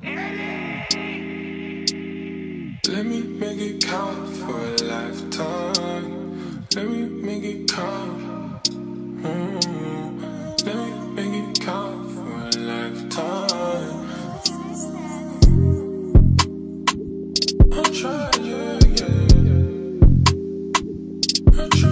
Let me make it count for a lifetime. Let me make it count. Mm-hmm. Let me make it count for a lifetime. I'm trying, yeah, yeah. I'm trying.